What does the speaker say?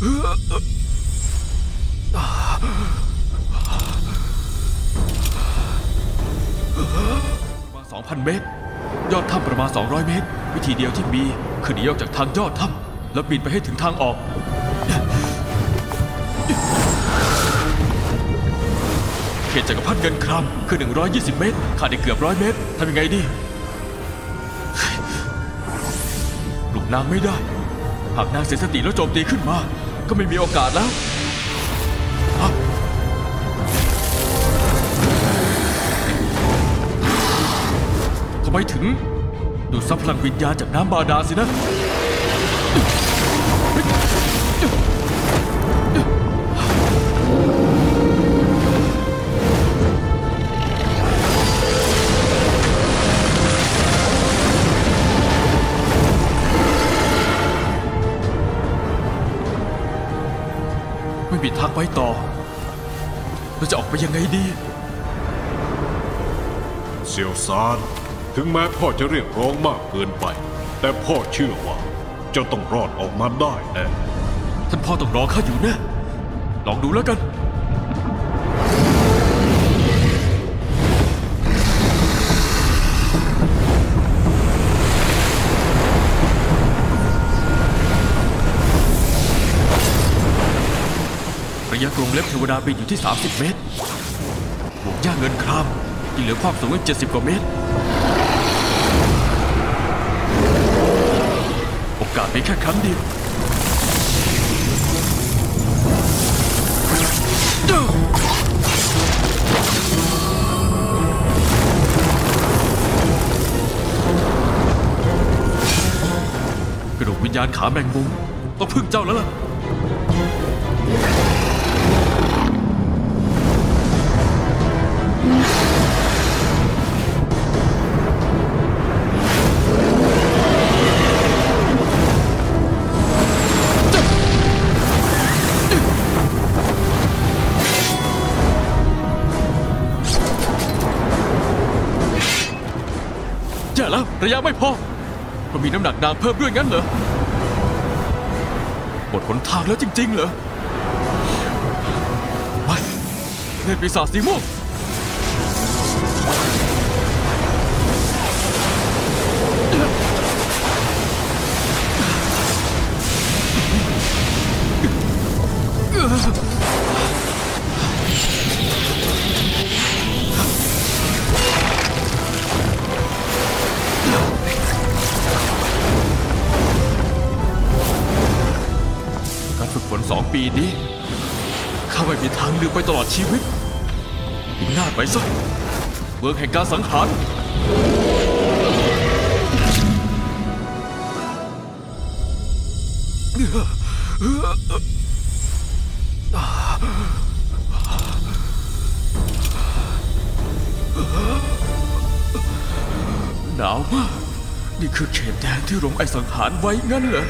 ประมาณ 2,000 เมตร ยอดถ้ำประมาณ 200 เมตร วิธีเดียวที่มีคือหนีออกจากทางยอดถ้ำแล้วบินไปให้ถึงทางออกเขตจักรพรรดิเงินครามคือ 120 เมตร ขาดอีกเกือบร้อยเมตรทำยังไงดีปลุกนางไม่ได้ หากนางเสียสติแล้วโจมตีขึ้นมา ก็ไม่มีโอกาสแล้วฮะทำไมถึง ดูดซับพลังวิญญาณจากน้ำบาดาลสินะ ไม่มีทางไปต่อ เราจะออกไปยังไงดี เซียวซาน ถึงแม้พ่อจะเรียกร้องมากเกินไป แต่พ่อเชื่อว่าเจ้าต้องรอดออกมาได้แน่ ท่านพ่อต้องรอข้าอยู่แน่ลองดูแล้วกัน ระยะกรงเล็บเทวดาบินอยู่ที่ 30 เมตรบวกย่าเงินครามที่เหลือความสูงอีก70 กว่าเมตร โอกาสมีแค่ครั้งเดียวกระดูกวิญญาณขาแมงมุมต้องพึ่งเจ้าแล้วล่ะ แล้ว ระยะไม่พอก็มีน้ำหนักนางเพิ่มด้วยงั้นเหรอหมดหนทางแล้วจริง ๆ เหรอไม่เนตรปีศาจสีม่วงการฝึกฝนสอ งปีนี้ ข้าไม่มีทางลืมไปตลอดชีวิตพินาไปซะเมืองแห่งการสังหารหนาวมาก นี่คือเขตแดนที่โรงไอสังหารไว้งั้นเหรอ